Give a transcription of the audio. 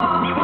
Oh.